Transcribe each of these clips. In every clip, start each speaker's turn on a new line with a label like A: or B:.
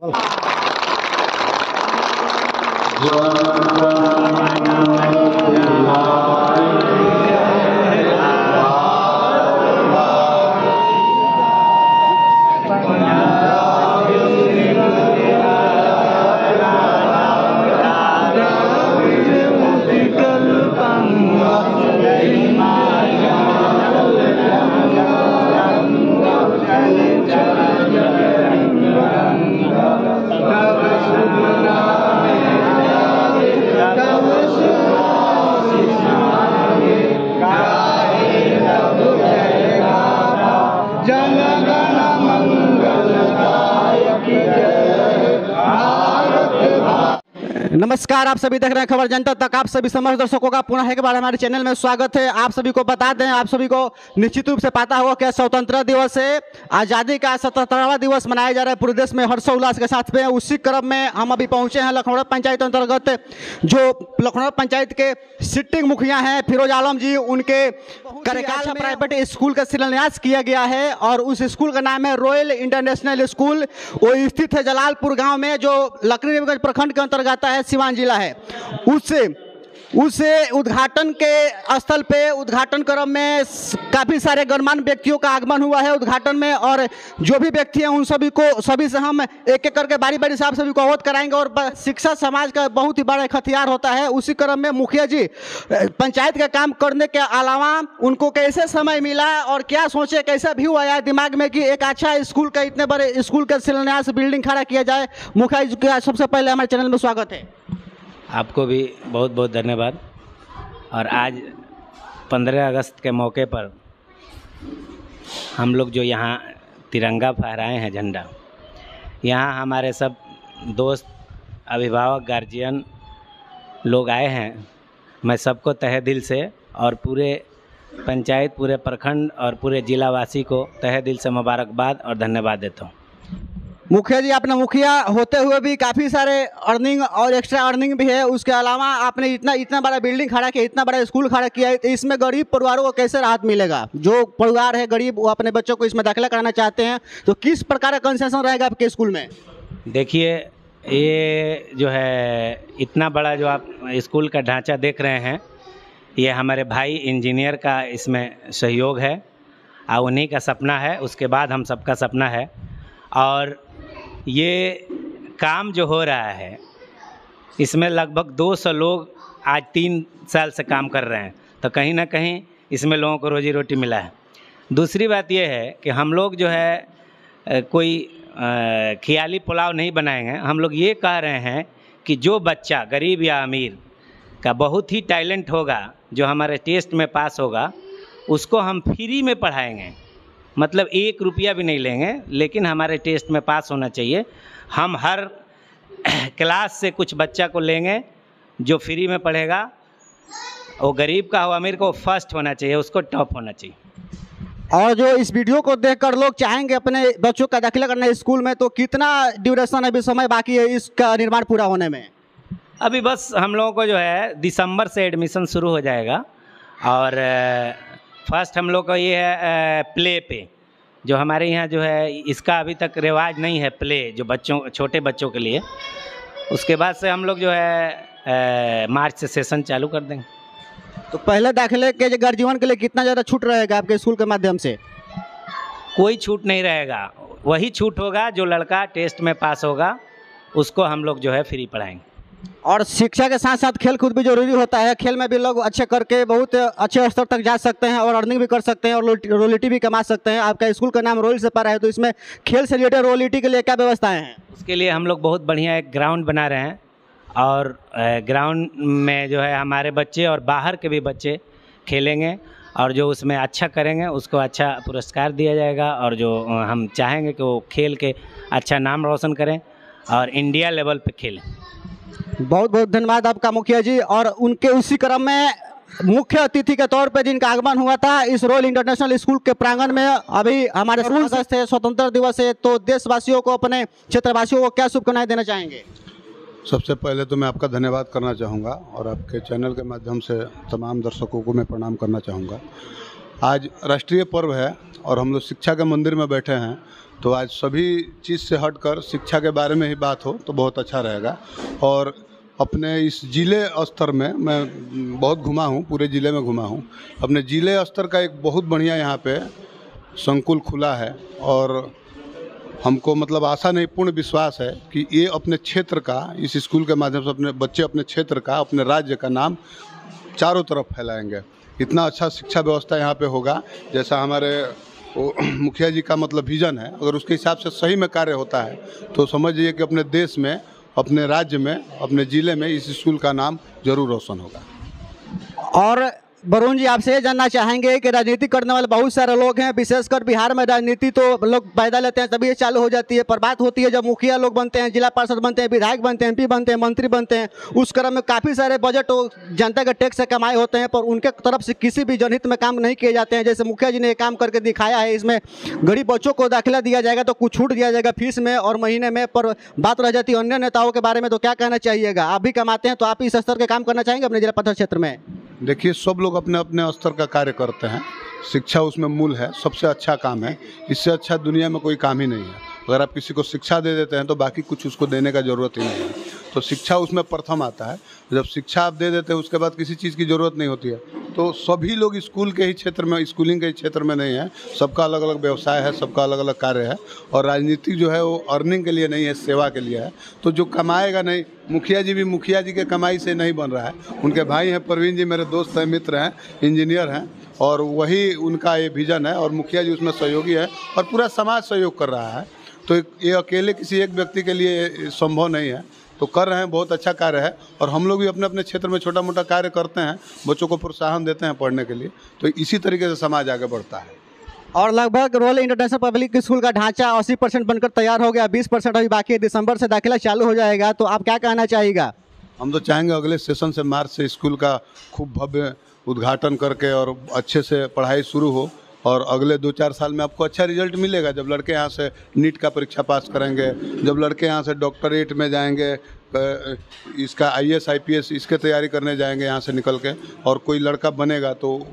A: Voilà. नमस्कार, आप सभी देख रहे हैं खबर जनता तक। आप सभी समस्त दर्शकों का पुनः एक बार हमारे चैनल में स्वागत है। आप सभी को बता दें, आप सभी को निश्चित रूप से पता होगा कि स्वतंत्रता दिवस है। आज़ादी का सतहत्तरवा दिवस मनाया जा रहा है। पूरे देश में हर्षोल्लास के साथ में उसी क्रम में हम अभी पहुँचे हैं लखनऊ पंचायत अंतर्गत, जो लखनऊ पंचायत के सिटिंग मुखिया हैं, फिरोज आलम जी, उनके कार्यकाल प्राइवेट स्कूल का शिलान्यास किया गया है और उस स्कूल का नाम है रॉयल इंटरनेशनल स्कूल वो स्थित है जलालपुर गाँव में जो लकड़ी प्रखंड के अंतर्गत आता है सिवान जिला है। उससे उस उद्घाटन के स्थल पे उद्घाटन क्रम में काफ़ी सारे गणमान्य व्यक्तियों का आगमन हुआ है उद्घाटन में और जो भी व्यक्ति हैं उन सभी को सभी से हम एक एक करके बारी बारी से आप सभी को अवगत कराएँगे और शिक्षा समाज का बहुत ही बड़ा एक हथियार होता है। उसी क्रम में मुखिया जी पंचायत का काम करने के अलावा उनको कैसे समय मिला और क्या सोचे, कैसा व्यू आया दिमाग में कि एक अच्छा स्कूल का इतने बड़े स्कूल का शिलान्यास, बिल्डिंग खड़ा किया जाए। मुखिया जी का सबसे पहले हमारे चैनल में स्वागत है।
B: आपको भी बहुत बहुत धन्यवाद। और आज 15 अगस्त के मौके पर हम लोग जो यहाँ तिरंगा फहराए हैं झंडा, यहाँ हमारे सब दोस्त, अभिभावक गार्जियन लोग आए हैं। मैं सबको तहे दिल से और पूरे पंचायत, पूरे प्रखंड और पूरे जिलावासी को तहे दिल से मुबारकबाद और धन्यवाद देता हूँ।
A: मुखिया जी, आपने मुखिया होते हुए भी काफ़ी सारे अर्निंग और एक्स्ट्रा अर्निंग भी है। उसके अलावा आपने इतना इतना बड़ा बिल्डिंग खड़ा किया, इतना बड़ा स्कूल खड़ा किया है तो इसमें गरीब परिवारों को कैसे राहत मिलेगा? जो परिवार है, गरीब, वो अपने बच्चों को इसमें दाखिला कराना चाहते हैं तो किस प्रकार का कंसेशन रहेगा आपके स्कूल में?
B: देखिए, ये जो है, इतना बड़ा जो आप स्कूल का ढांचा देख रहे हैं, ये हमारे भाई इंजीनियर का इसमें सहयोग है। और उन्हीं का सपना है, उसके बाद हम सबका सपना है। और ये काम जो हो रहा है, इसमें लगभग 200 लोग आज तीन साल से काम कर रहे हैं। तो कहीं ना कहीं इसमें लोगों को रोजी रोटी मिला है। दूसरी बात यह है कि हम लोग जो है कोई खियाली पुलाव नहीं बनाएँगे। हम लोग ये कह रहे हैं कि जो बच्चा, गरीब या अमीर, का बहुत ही टैलेंट होगा, जो हमारे टेस्ट में पास होगा, उसको हम फ्री में पढ़ाएँगे। मतलब एक रुपया भी नहीं लेंगे लेकिन हमारे टेस्ट में पास होना चाहिए। हम हर क्लास से कुछ बच्चा को लेंगे जो फ्री में पढ़ेगा। वो गरीब का हो अमीर को फ़र्स्ट होना चाहिए उसको टॉप होना चाहिए।
A: और जो इस वीडियो को देखकर लोग चाहेंगे अपने बच्चों का दाखिला करना स्कूल में तो कितना ड्यूरेशन अभी समय बाकी है इसका निर्माण पूरा होने में?
B: अभी बस हम लोगों को जो है दिसंबर से एडमिशन शुरू हो जाएगा और फ़र्स्ट हम लोग का ये है प्ले पे। जो हमारे यहाँ जो है इसका अभी तक रिवाज नहीं है प्ले जो बच्चों छोटे बच्चों के लिए। उसके बाद से हम लोग जो है मार्च से सेशन चालू कर देंगे।
A: तो पहले दाखिले के गर्जीवन के लिए कितना ज़्यादा छूट रहेगा आपके स्कूल के माध्यम से?
B: कोई छूट नहीं रहेगा। वही छूट होगा जो लड़का टेस्ट में पास होगा उसको हम लोग जो है फ्री पढ़ाएँगे।
A: और शिक्षा के साथ साथ खेल कूद भी ज़रूरी होता है। खेल में भी लोग अच्छे करके बहुत अच्छे स्तर तक जा सकते हैं और अर्निंग भी कर सकते हैं और रोलिटी भी कमा सकते हैं। आपका स्कूल का नाम रोल से पा रहा है तो इसमें खेल से रिलेटेड रोलिटी के लिए क्या व्यवस्थाएँ हैं?
B: उसके लिए हम लोग बहुत बढ़िया एक ग्राउंड बना रहे हैं और ग्राउंड में जो है हमारे बच्चे और बाहर के भी बच्चे खेलेंगे और जो उसमें अच्छा करेंगे, उसको अच्छा पुरस्कार दिया जाएगा और जो हम चाहेंगे कि वो खेल के अच्छा नाम रोशन करें और इंडिया लेवल पे खेलें।
A: बहुत बहुत धन्यवाद आपका मुखिया जी और उनके उसी क्रम में मुख्य अतिथि के तौर पर जिनका आगमन हुआ था इस रॉयल इंटरनेशनल स्कूल के प्रांगण में अभी हमारे अगस्त है स्वतंत्र दिवस है तो देशवासियों को अपने क्षेत्रवासियों को क्या शुभकामनाएँ देना चाहेंगे?
C: सबसे पहले तो मैं आपका धन्यवाद करना चाहूँगा और आपके चैनल के माध्यम से तमाम दर्शकों को मैं प्रणाम करना चाहूँगा। आज राष्ट्रीय पर्व है और हम लोग शिक्षा के मंदिर में बैठे हैं। तो आज सभी चीज़ से हटकर शिक्षा के बारे में ही बात हो तो बहुत अच्छा रहेगा। और अपने इस ज़िले स्तर में मैं बहुत घुमा हूँ, पूरे ज़िले में घुमा हूँ। अपने ज़िले स्तर का एक बहुत बढ़िया यहाँ पे संकुल खुला है और हमको मतलब आशा नहीं, पूर्ण विश्वास है कि ये अपने क्षेत्र का, इस स्कूल के माध्यम से अपने बच्चे अपने क्षेत्र का, अपने राज्य का नाम चारों तरफ़ फैलाएँगे। इतना अच्छा शिक्षा व्यवस्था यहाँ पे होगा, जैसा हमारे वो मुखिया जी का मतलब विजन है। अगर उसके हिसाब से सही में कार्य होता है तो समझिए कि अपने देश में, अपने राज्य में, अपने ज़िले में इस स्कूल का नाम ज़रूर रोशन होगा।
A: और वरुण जी, आपसे ये जानना चाहेंगे कि राजनीति करने वाले बहुत सारे लोग हैं। विशेषकर बिहार में राजनीति तो लोग पैदा लेते हैं, तभी ये चालू हो जाती है। पर बात होती है, जब मुखिया लोग बनते हैं, जिला पार्षद बनते हैं, विधायक बनते हैं, एमपी बनते हैं, मंत्री बनते हैं, उस क्रम में काफ़ी सारे बजट जनता के टैक्स से कमाए होते हैं, पर उनके तरफ़ से किसी भी जनहित में काम नहीं किए जाते हैं। जैसे मुखिया जी ने काम करके दिखाया है, इसमें गरीब बच्चों को दाखिला दिया जाएगा तो कुछ छूट दिया जाएगा फ़ीस में और महीने में, पर बात रह जाती है अन्य नेताओं के बारे में तो क्या कहना चाहिएगा? आप भी कमाते हैं तो आप इस स्तर के काम करना चाहेंगे अपने जिला पार्षद क्षेत्र में?
C: देखिए, सब लोग अपने अपने स्तर का कार्य करते हैं। शिक्षा उसमें मूल है, सबसे अच्छा काम है। इससे अच्छा दुनिया में कोई काम ही नहीं है। अगर आप किसी को शिक्षा दे देते हैं तो बाकी कुछ उसको देने का ज़रूरत ही नहीं है। तो शिक्षा उसमें प्रथम आता है। जब शिक्षा आप दे देते हैं, उसके बाद किसी चीज़ की ज़रूरत नहीं होती है। तो सभी लोग स्कूल के ही क्षेत्र में, स्कूलिंग के ही क्षेत्र में नहीं है। सबका अलग अलग व्यवसाय है, सबका अलग अलग कार्य है और राजनीति जो है, वो अर्निंग के लिए नहीं है, सेवा के लिए है। तो जो कमाएगा नहीं, मुखिया जी भी मुखिया जी के कमाई से नहीं बन रहा है। उनके भाई हैं, प्रवीण जी मेरे दोस्त हैं, मित्र हैं, इंजीनियर हैं और वही उनका ये विजन है और मुखिया जी उसमें सहयोगी है और पूरा समाज सहयोग कर रहा है। तो ये अकेले किसी एक व्यक्ति के लिए संभव नहीं है। तो कर रहे हैं बहुत अच्छा कार्य है और हम लोग भी अपने अपने क्षेत्र में छोटा मोटा कार्य करते हैं बच्चों को प्रोत्साहन देते हैं पढ़ने के लिए तो इसी तरीके से समाज आगे बढ़ता है।
A: और लगभग रोल इंटरनेशनल पब्लिक स्कूल का ढांचा 80 परसेंट बनकर तैयार हो गया 20 परसेंट अभी बाकी है दिसंबर से दाखिला चालू हो जाएगा तो आप क्या कहना चाहिएगा
C: हम तो चाहेंगे अगले सेशन से मार्च से स्कूल का खूब भव्य उद्घाटन करके और अच्छे से पढ़ाई शुरू हो और अगले दो चार साल में आपको अच्छा रिज़ल्ट मिलेगा जब लड़के यहाँ से नीट का परीक्षा पास करेंगे, जब लड़के यहाँ से डॉक्टरेट में जाएँगे इसका I S I P S इसके तैयारी करने जाएँगे यहाँ से निकल के और कोई लड़का बनेगा तो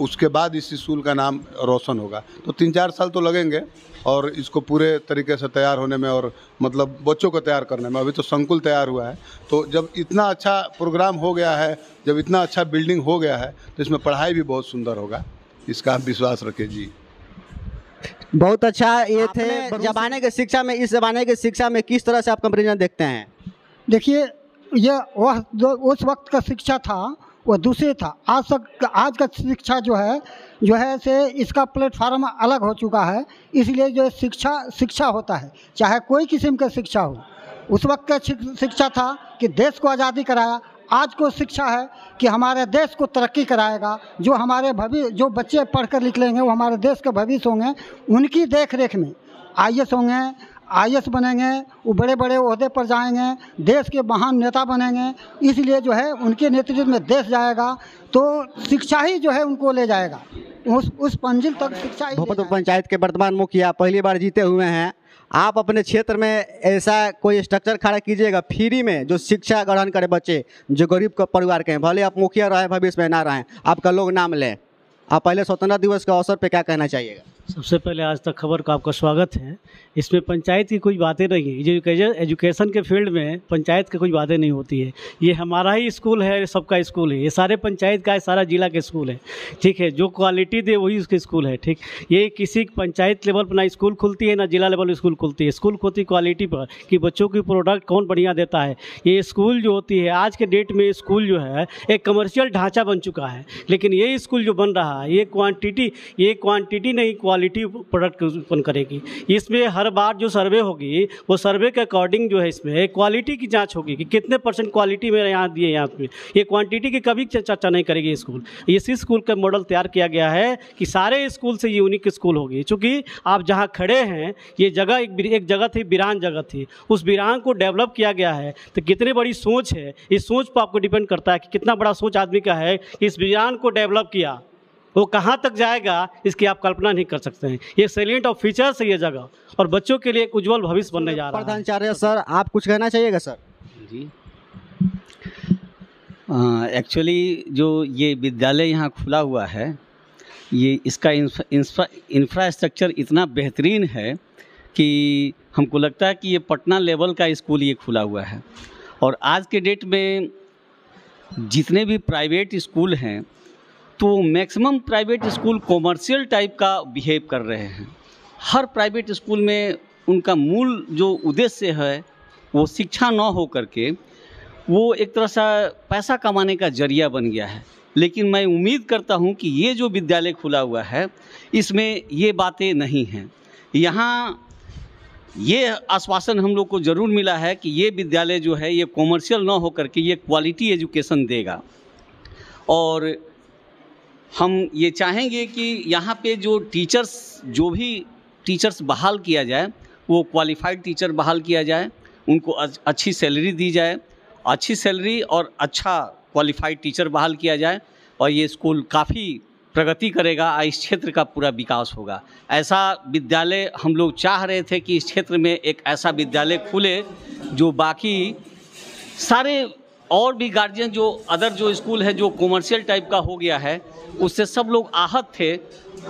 C: उसके बाद इस स्कूल का नाम रोशन होगा। तो तीन चार साल तो लगेंगे और इसको पूरे तरीके से तैयार होने में और मतलब बच्चों को तैयार करने में, अभी तो संकुल तैयार हुआ है। तो जब इतना अच्छा प्रोग्राम हो गया है, जब इतना अच्छा बिल्डिंग हो गया है तो इसमें पढ़ाई भी बहुत सुंदर होगा। इसका आप विश्वास रखें जी।
A: बहुत अच्छा ये थे जमाने के शिक्षा में इस जमाने के शिक्षा में किस तरह से आप कंपेरिजन देखते हैं?
D: देखिए यह वह जो उस वक्त का शिक्षा था वह दूसरे था। आज तक आज का शिक्षा जो है जो है से इसका प्लेटफार्म अलग हो चुका है। इसलिए जो शिक्षा शिक्षा होता है चाहे कोई किस्म का शिक्षा हो उस वक्त का शिक्षा था कि देश को आज़ादी कराया आज को शिक्षा है कि हमारे देश को तरक्की कराएगा। जो हमारे भविष्य जो बच्चे पढ़कर लिख लेंगे वो हमारे देश के भविष्य होंगे उनकी देख रेख में आई होंगे आई बनेंगे वो बड़े बड़े अहदे पर जाएँगे देश के महान नेता बनेंगे इसलिए जो है उनके नेतृत्व में देश जाएगा तो शिक्षा ही जो है उनको ले जाएगा। उस उस मंजिल तक शिक्षा ही ले
A: पंचायत के वर्तमान मुखिया पहली बार जीते हुए हैं। आप अपने क्षेत्र में ऐसा कोई स्ट्रक्चर खड़ा कीजिएगा फ्री में, जो शिक्षा ग्रहण करें बच्चे, जो गरीब का परिवार के हैं। भले आप मुखिया रहें, भविष्य में ना रहें, आपका लोग नाम लें। आप पहले स्वतंत्रता दिवस के अवसर पर क्या कहना चाहिएगा?
E: सबसे पहले आज तक खबर का आपका स्वागत है। इसमें पंचायत की कोई बातें नहीं है। एजुकेशन एजुकेशन के फ़ील्ड में पंचायत की कोई बातें नहीं होती है। ये हमारा ही स्कूल है, सबका स्कूल है। ये सारे पंचायत का है, सारा जिला के स्कूल है। ठीक है, जो क्वालिटी दे, वही उसके स्कूल है, ठीक? ये किसी पंचायत लेवल पर ना स्कूल खुलती है, ना जिला लेवल स्कूल खुलती है। स्कूल खुलती क्वालिटी पर कि बच्चों की प्रोडक्ट कौन बढ़िया देता है। ये स्कूल जो होती है, आज के डेट में स्कूल जो है, एक कमर्शियल ढांचा बन चुका है। लेकिन ये स्कूल जो बन रहा है, ये क्वान्टिटी ये क्वान्टिटी नहीं क्वालिटी प्रोडक्ट उत्पन्न करेगी। इसमें हर बार जो सर्वे होगी, वो सर्वे के अकॉर्डिंग जो है इसमें क्वालिटी की जाँच होगी कि कितने परसेंट क्वालिटी मेरे यहाँ दिए यहाँ पे ये क्वांटिटी की कभी चर्चा नहीं करेगी स्कूल इसी स्कूल का मॉडल तैयार किया गया है कि सारे स्कूल से यूनिक स्कूल होगी। चूँकि आप जहाँ खड़े हैं, ये जगह एक एक जगह थी बिरान जगह थी। उस बिरान को डेवलप किया गया है तो कितनी बड़ी सोच है, इस सोच पर आपको डिपेंड करता है कि कितना बड़ा सोच आदमी का है इस बिरान को डेवलप किया। वो कहाँ तक जाएगा इसकी आप कल्पना नहीं कर सकते हैं। ये सैलेंट ऑफ़ फीचर्स है ये जगह। और बच्चों के लिए एक उज्जवल भविष्य बनने जा रहा है।
A: प्रधानाचार्य सर आप कुछ कहना चाहिएगा सर?
F: जी। एक्चुअली जो ये विद्यालय यहाँ खुला हुआ है ये इसका इंफ्रा इंफ्रास्ट्रक्चर इतना बेहतरीन है कि हमको लगता है कि ये पटना लेवल का स्कूल ये खुला हुआ है। और आज के डेट में जितने भी प्राइवेट स्कूल हैं तो maximum private school commercial type का बिहेव कर रहे हैं। हर प्राइवेट स्कूल में उनका मूल जो उद्देश्य है, वो शिक्षा न हो करके वो एक तरह से पैसा कमाने का ज़रिया बन गया है। लेकिन मैं उम्मीद करता हूँ कि ये जो विद्यालय खुला हुआ है, इसमें ये बातें नहीं हैं। यहाँ ये आश्वासन हम लोग को ज़रूर मिला है कि ये विद्यालय जो है, ये कॉमर्शियल ना होकर के ये क्वालिटी एजुकेशन देगा। और हम ये चाहेंगे कि यहाँ पे जो टीचर्स जो भी टीचर्स बहाल किया जाए, वो क्वालिफाइड टीचर बहाल किया जाए, उनको अच्छी सैलरी दी जाए, अच्छी सैलरी और अच्छा क्वालिफाइड टीचर बहाल किया जाए और ये स्कूल काफ़ी प्रगति करेगा और इस क्षेत्र का पूरा विकास होगा। ऐसा विद्यालय हम लोग चाह रहे थे कि इस क्षेत्र में एक ऐसा विद्यालय खुले, जो बाकी सारे और भी गार्जियन जो अदर जो स्कूल है जो कॉमर्शियल टाइप का हो गया है उससे सब लोग आहत थे।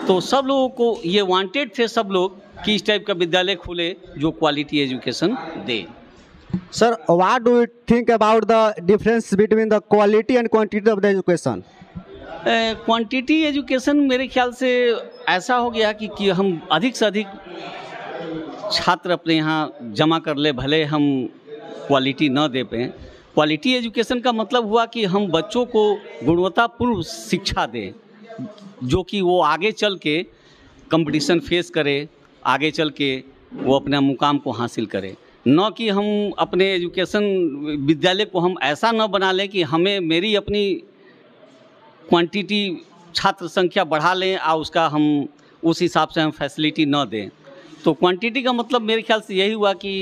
F: तो सब लोगों को ये वांटेड थे सब लोग कि इस टाइप का विद्यालय खुले जो quality education they.
A: Sir what do you think about the difference between the quality and quantity of the education
F: quantity education मेरे ख्याल से ऐसा हो गया कि, कि हम अधिक से अधिक छात्र अपने यहाँ जमा कर ले भले हम क्वालिटी न दे पाएँ। क्वालिटी एजुकेशन का मतलब हुआ कि हम बच्चों को गुणवत्तापूर्ण शिक्षा दें, जो कि वो आगे चल के कंपटीशन फेस करे, आगे चल के वो अपना मुकाम को हासिल करे। न कि हम अपने एजुकेशन विद्यालय को हम ऐसा न बना लें कि हमें मेरी अपनी क्वांटिटी छात्र संख्या बढ़ा लें और उसका हम उस हिसाब से हम फैसिलिटी न दें। तो क्वांटिटी का मतलब मेरे ख्याल से यही हुआ कि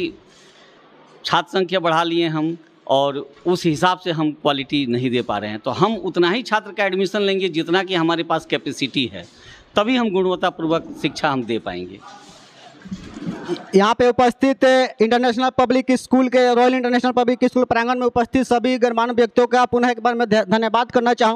F: छात्र संख्या बढ़ा लिए हम। और उस हिसाब से हम क्वालिटी नहीं दे पा रहे हैं। तो हम उतना ही छात्र का एडमिशन लेंगे जितना कि हमारे पास कैपेसिटी है। तभी हम गुणवत्तापूर्वक शिक्षा हम दे पाएँगे।
A: यहाँ पे उपस्थित इंटरनेशनल पब्लिक स्कूल के रॉयल इंटरनेशनल पब्लिक स्कूल प्रांगण में उपस्थित सभी गणमान्य व्यक्तियों का पुनः एक बार मैं धन्यवाद करना चाहूँ।